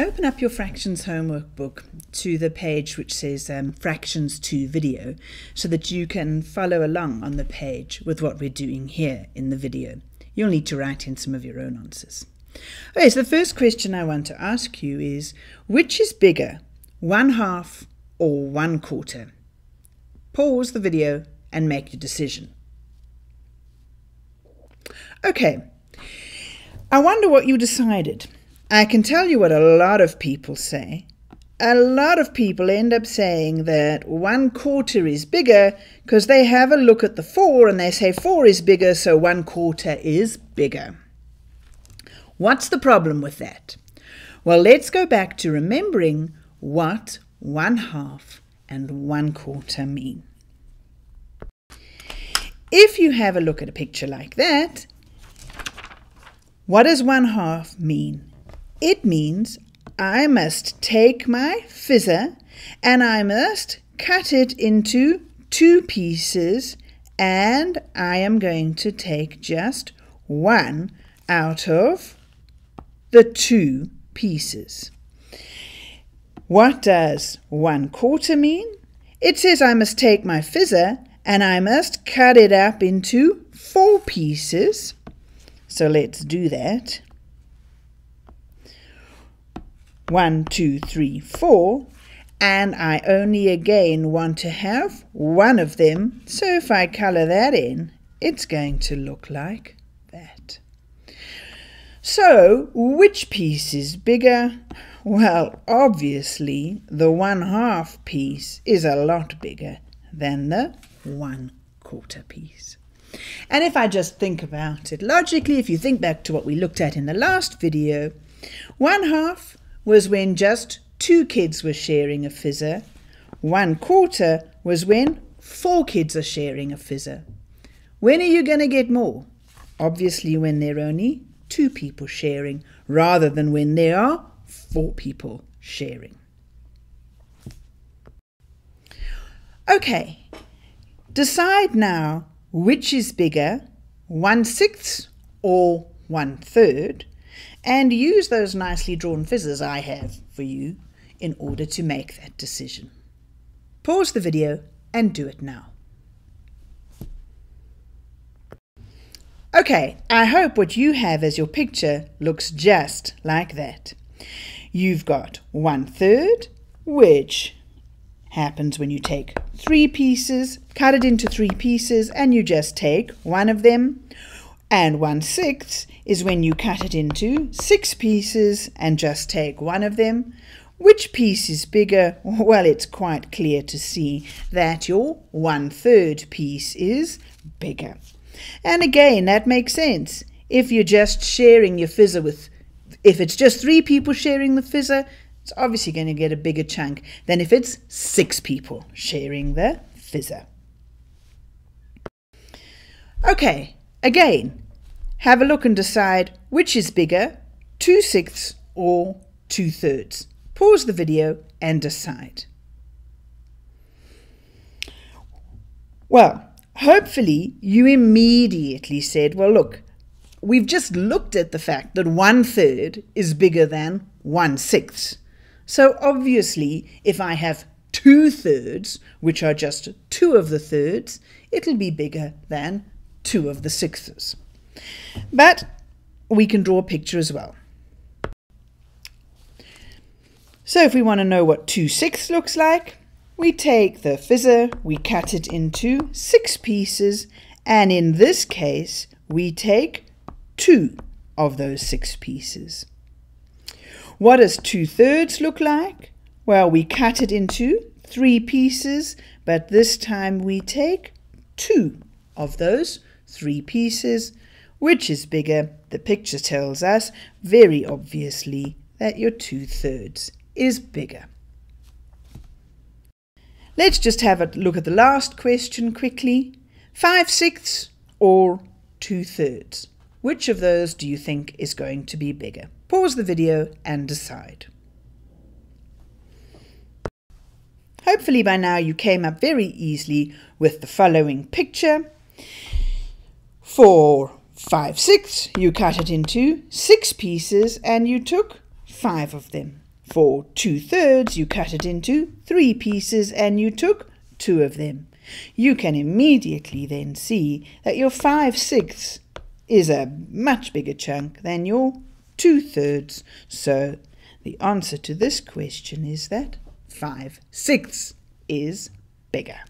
Open up your fractions homework book to the page which says um, fractions to video so that you can follow along on the page with what we're doing here in the video. You'll need to write in some of your own answers. Okay, so the first question I want to ask you is which is bigger, one half or one quarter? Pause the video and make your decision. Okay, I wonder what you decided. I can tell you what a lot of people say. A lot of people end up saying that one quarter is bigger because they have a look at the four and they say four is bigger, so one quarter is bigger. What's the problem with that? Well, let's go back to remembering what one half and one quarter mean. If you have a look at a picture like that, what does one half mean? It means I must take my fizzer and I must cut it into two pieces and I am going to take just one out of the two pieces. What does one quarter mean? It says I must take my fizzer and I must cut it up into four pieces. So let's do that one, two, three, four, and I only again want to have one of them. So if I colour that in, it's going to look like that. So which piece is bigger? Well, obviously the one half piece is a lot bigger than the one quarter piece. And if I just think about it logically, if you think back to what we looked at in the last video, one half was when just two kids were sharing a fizzer. One quarter was when four kids are sharing a fizzer. When are you going to get more? Obviously, when there are only two people sharing, rather than when there are four people sharing. Okay, decide now which is bigger, one sixth or one third, and use those nicely drawn fizzers I have for you in order to make that decision. Pause the video and do it now. Okay, I hope what you have as your picture looks just like that. You've got one third, which happens when you take three pieces, cut it into three pieces, and you just take one of them. And one sixth is when you cut it into six pieces and just take one of them. Which piece is bigger? Well, it's quite clear to see that your one third piece is bigger. And again, that makes sense. If you're just sharing your fizzer with, if it's just three people sharing the fizzer, it's obviously going to get a bigger chunk than if it's six people sharing the fizzer. Okay, Again, have a look and decide which is bigger, 2 sixths or 2 thirds. Pause the video and decide. Well, hopefully you immediately said, well, look, we've just looked at the fact that one third is bigger than one sixth. So obviously, if I have two thirds, which are just two of the thirds, it'll be bigger than two of the sixths. But we can draw a picture as well. So if we want to know what 2 sixths looks like, we take the fizzer, we cut it into six pieces, and in this case, we take two of those six pieces. What does 2 thirds look like? Well, we cut it into three pieces, but this time we take two of those three pieces. Which is bigger? The picture tells us very obviously that your two thirds is bigger. Let's just have a look at the last question quickly. Five sixths or two thirds? Which of those do you think is going to be bigger? Pause the video and decide. Hopefully by now you came up very easily with the following picture. For 5 sixths, you cut it into six pieces and you took five of them. For two thirds, you cut it into three pieces and you took two of them. You can immediately then see that your five sixths is a much bigger chunk than your two thirds. So the answer to this question is that five sixths is bigger.